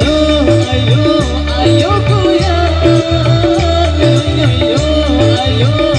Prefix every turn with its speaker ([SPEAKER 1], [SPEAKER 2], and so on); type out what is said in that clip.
[SPEAKER 1] Ayo, ayo, ayo, kuya! Ayo, ayo.